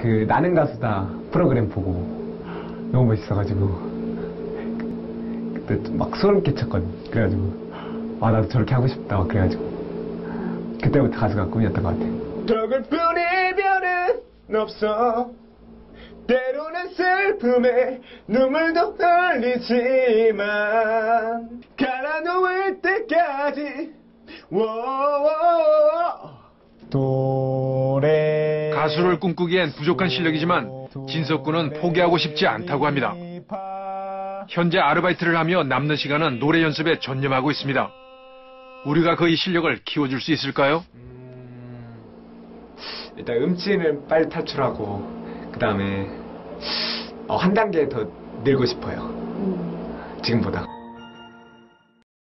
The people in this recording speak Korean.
그 나는 가수다 프로그램 보고 너무 멋있어가지고 그때 좀막 소름 끼쳤거든. 그래가지고 아 나도 저렇게 하고 싶다. 막 그래가지고 그때부터 가수가 꿈이었던 것 같아요. 적을 뿐의 별은 없어 때로는 슬픔에 눈물도 흘리지만 갈아 놓을 때까지 워워워 노래 가수를 꿈꾸기엔 부족한 실력이지만 진석군은 포기하고 싶지 않다고 합니다. 현재 아르바이트를 하며 남는 시간은 노래 연습에 전념하고 있습니다. 우리가 그의 실력을 키워줄 수 있을까요? 일단 음치는 빨리 탈출하고 그 다음에 한 단계 더 늘고 싶어요. 지금보다.